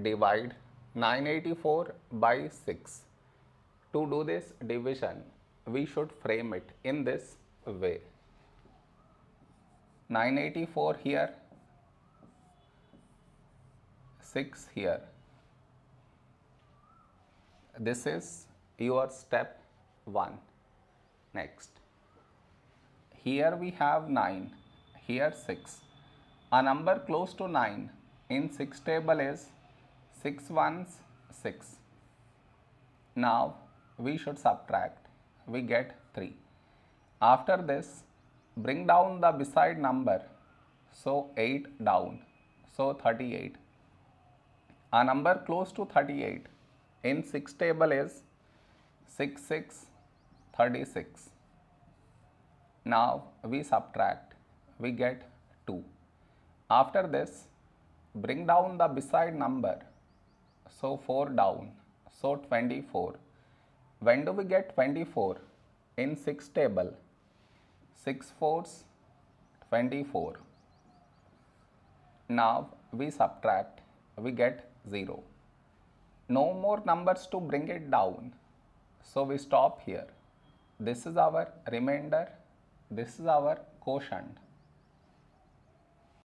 divide 984 by 6. To do this division, we should frame it in this way. 984 here, 6 here. This is your step 1. Next, here we have 9, here 6. A number close to 9 in 6 table is 6 ones 6. Now we should subtract, we get 3. After this, bring down the beside number, so 8 down, so 38. A number close to 38 in 6 table is 6 6 36. Now we subtract, we get 2. After this, bring down the beside number, so 4 down, so 24. When do we get 24? In 6 table, 6 fours 24. Now we subtract, we get 0. No more numbers to bring it down, so we stop here. This is our remainder, this is our quotient.